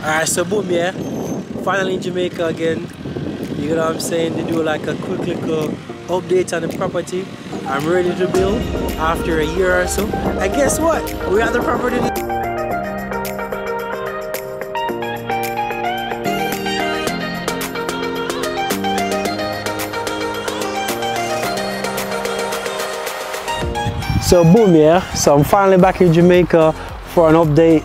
Alright, so boom, yeah. Finally in Jamaica again. You know what I'm saying? To do like a quick little update on the property. I'm ready to build after a year or so. And guess what? We have the property. So boom, yeah. So I'm finally back in Jamaica for an update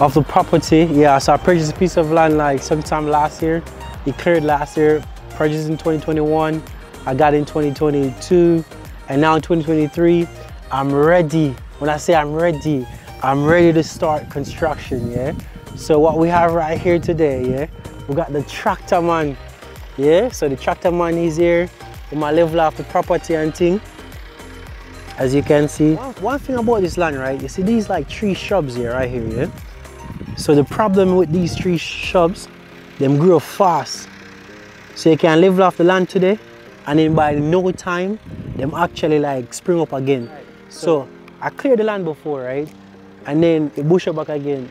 of the property. Yeah, so I purchased a piece of land like sometime last year. It cleared last year, purchased in 2021. I got in 2022 and now in 2023, I'm ready. When I say I'm ready, I'm ready to start construction, yeah? So what we have right here today, yeah? We got the tractor man, yeah? So the tractor man is here with my level of the property and thing as you can see. One, one, thing about this land, right? You see these like tree shrubs here, right here, yeah? So the problem with these tree shrubs, them grow fast. So you can level off the land today, and then by no time, them actually like spring up again. Right. So, so I cleared the land before, right? And then it bush up back again.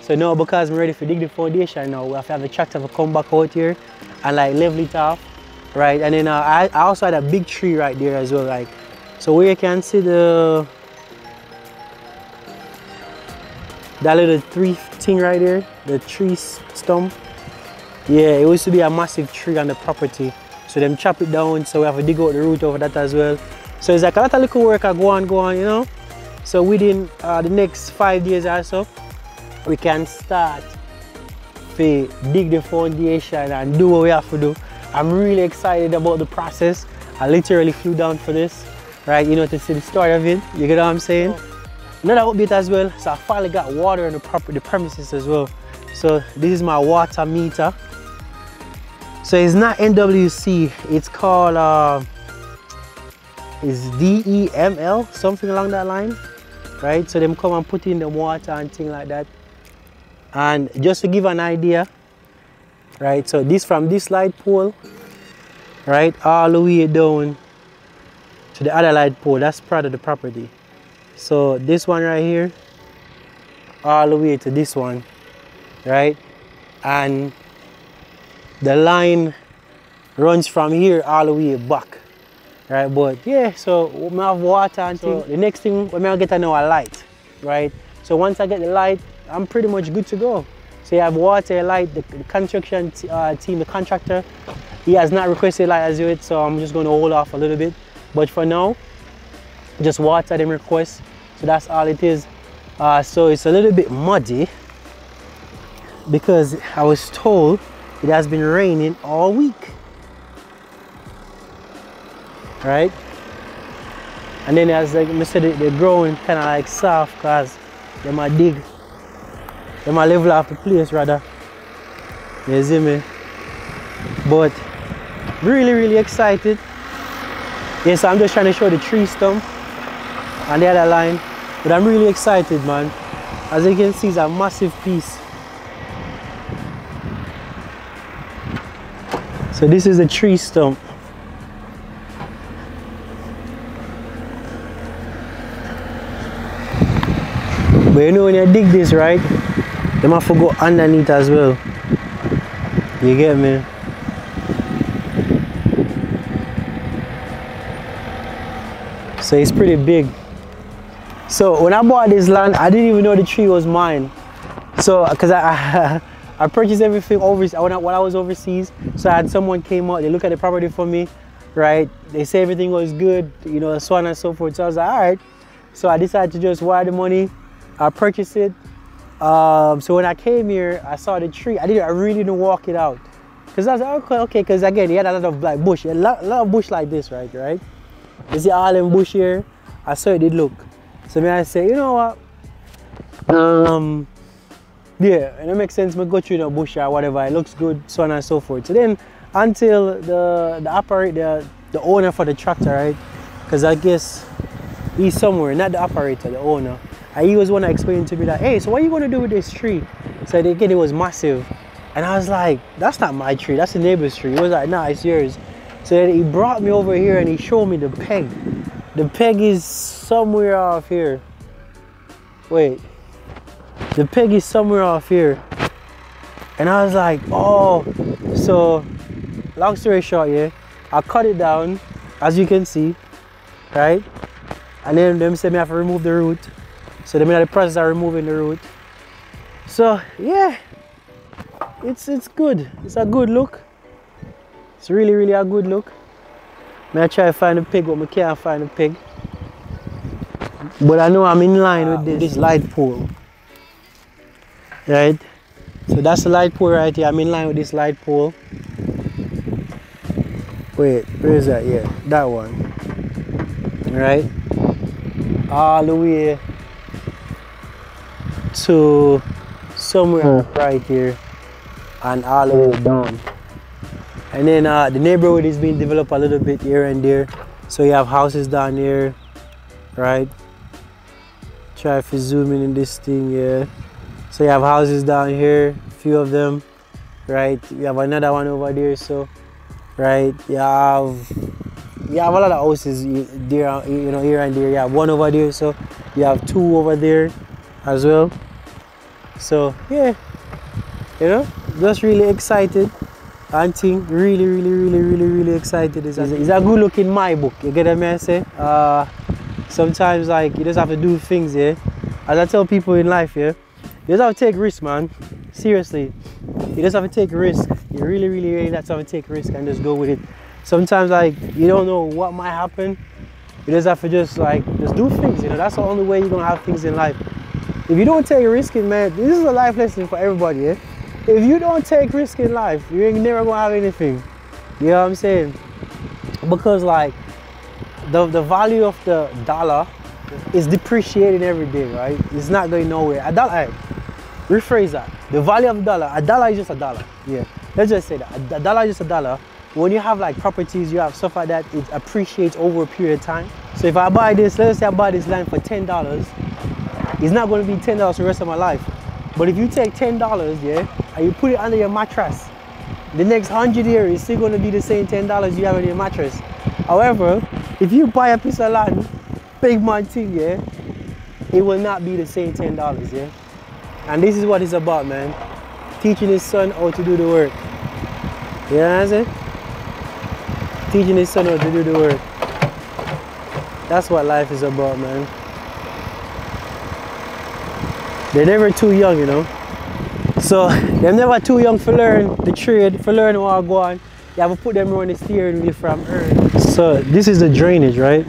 So now because I'm ready to dig the foundation now, we have to have the tractor to come back out here and like level it off, right? And then uh, I, I also had a big tree right there as well, like so where you can see the that little tree thing right there, the tree stump. Yeah, it used to be a massive tree on the property. So them chop it down, so we have to dig out the root over that as well. So it's like a lot of little work I go on, go on, you know. So within uh, the next five years or so, we can start to dig the foundation and do what we have to do. I'm really excited about the process. I literally flew down for this right? You know, to see the story of it. You get what I'm saying? Another update as well. So I finally got water on the property, the premises as well. So this is my water meter. So it's not NWC. It's called uh, it's DEML, something along that line, right? So them come and put in the water and thing like that. And just to give an idea, right? So this from this light pole, right, all the way down to the other light pole that's part of the property so this one right here all the way to this one right? And the line runs from here all the way back right? But yeah so we have water and so the next thing we may get another light right? So once i get the light i'm pretty much good to go. So you have water light the, the construction uh, team the contractor he has not requested light as yet so i'm just going to hold off a little bit. But for now just water them request so that's all it is. Uh, so it's a little bit muddy because I was told it has been raining all week. Right? And then as like I said they're growing kind of like soft because they might dig they might level off the place rather. You see me? But really really excited. Yes, I'm just trying to show the tree stump and the other line. But I'm really excited, man. As you can see, it's a massive piece. So this is a tree stump. But you know when you dig this, right? Have to go underneath as well. You get me? so it's pretty big so when I bought this land I didn't even know the tree was mine. So because I, I purchased everything overseas when I, I was overseas. So I had someone came out they looked at the property for me right? They say everything was good you know so on and so forth. So I was like all right. So I decided to just wire the money. I purchased it. Um, so when I came here I saw the tree. I didn't I really didn't walk it out. Because I was like okay okay. Because again he had a lot of like bush a lot, lot of bush like this right right? See all them bush here? I saw it did look. So me I say, you know what? Um yeah, and it makes sense me go through the bush or whatever, it looks good, so on and so forth. So then until the the operator, the owner for the tractor, right? Because I guess he's somewhere, not the operator, the owner. And he was one that explained to me that, hey, so what are you gonna do with this tree? So again it was massive. And I was like, that's not my tree, that's the neighbor's tree. He was like, nah, it's yours. So then he brought me over here and he showed me the peg. The peg is somewhere off here. Wait. The peg is somewhere off here. And I was like, oh, so long story short, yeah, I cut it down, as you can see, right? And then them say me have to remove the root. So them in the process of removing the root. So yeah, it's it's good. It's a good look. It's really, really a good look. May I try to find a pig, but I can't find a pig. But I know I'm in line with this, this light pole. Right? So that's the light pole right here. I'm in line with this light pole. Wait, where is that? Yeah, that one. Right? All the way to somewhere hmm. right here and all the way down. And then uh, the neighborhood is being developed a little bit here and there. So you have houses down here, right? Try if you zoom in in this thing, yeah. So you have houses down here, a few of them, right? You have another one over there, so, right? You have, you have a lot of houses there, you know, here and there. You have one over there, so you have two over there as well. So, yeah, you know, just really excited. Think really, really, really, really, really excited. It's a, it's a good look in my book. You get what I say? Uh, sometimes like you just have to do things, yeah. As I tell people in life, yeah. You just have to take risks, man. Seriously. You just have to take risk. You really, really, really have to take risk and just go with it. Sometimes like you don't know what might happen. You just have to just like just do things, you know. That's the only way you're gonna have things in life. If you don't take risk in man, this is a life lesson for everybody, yeah. If you don't take risk in life, you ain't never gonna have anything. You know what I'm saying? Because like the the value of the dollar is depreciating every day, right? It's not going nowhere. A dollar, rephrase that. The value of a dollar, a dollar is just a dollar. Yeah, let's just say that. A dollar is just a dollar. When you have like properties, you have stuff like that, it appreciates over a period of time. So if I buy this, let's say I buy this land for $10, it's not going to be $10 the rest of my life. But if you take $10, yeah, and you put it under your mattress, the next 100 years, it's still going to be the same $10 you have in your mattress. However, if you buy a piece of land, big man thing, yeah, it will not be the same $10, yeah? And this is what it's about, man. Teaching his son how to do the work. You know what I'm saying? Teaching his son how to do the work. That's what life is about, man. They're never too young, you know. So they're never too young for learn the trade, for learn what go on. You have to put them on the steering wheel from early. So this is the drainage, right?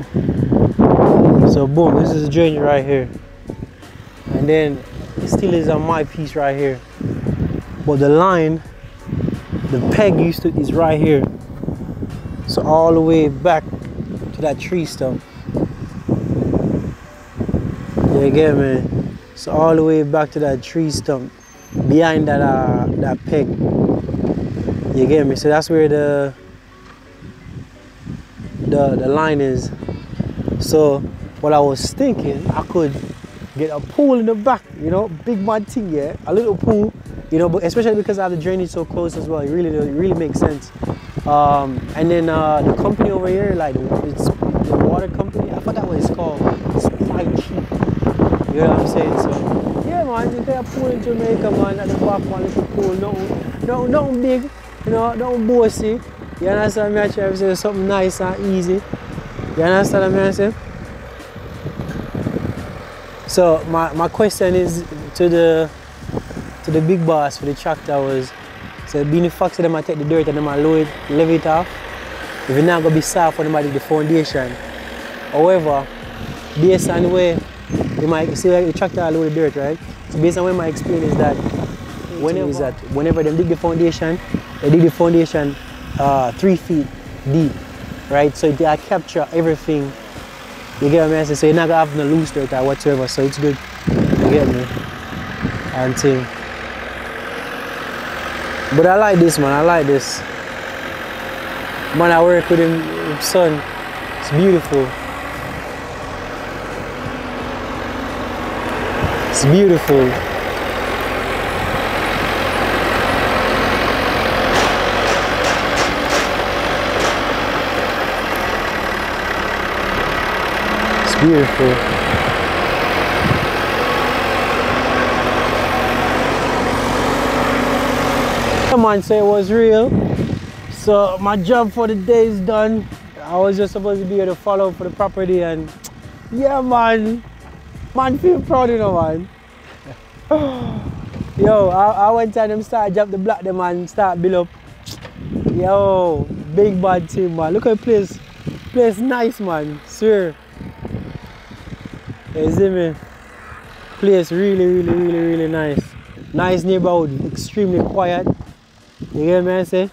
So boom, this is the drainage right here. And then it still is on my piece right here. But the line, the peg used to is right here. So all the way back to that tree stump. Yeah, again, man. So all the way back to that tree stump, behind that uh, that peg. You get me? So that's where the the the line is. So what I was thinking, I could get a pool in the back, you know, big mud thing, yeah, a little pool, you know, but especially because I have the drainage so close as well, it really, it really makes sense. Um, and then uh, the company over here, like it's the water company, I forgot what it's called. It's cheap. You know what I'm saying? So man, you get a pool in Jamaica, man, at the back, one little pool, nothing, no, nothing big, you know, nothing bossy. You understand me? I try to say something nice and easy. You understand what I'm saying? So my, my question is to the to the big boss for the tractor was so being the that them I take the dirt and them I lower it, level it off. If it's not gonna be soft them do the foundation. However, based on the way you might see like the tractor load the dirt, right? So based on what my experience is that whenever is that whenever dig the foundation, they dig the foundation uh, three feet deep, right? So they capture everything you get what I mean? So you're not gonna have no loose dirt or whatsoever, so it's good. You get me? And thing. But I like this man, I like this. Man, I work with him, his son. It's beautiful. It's beautiful. It's beautiful. Come on, so it was real. So my job for the day is done. I was just supposed to be here to follow for the property and yeah man. Man feel proud you know man. Yo, I, I went and them start drop the block, them and start build up. Yo, big bad team man. Look at the place. Place nice man. Swear. You see me? Place really, really, really, really nice. Nice neighborhood, extremely quiet. You hear me I say?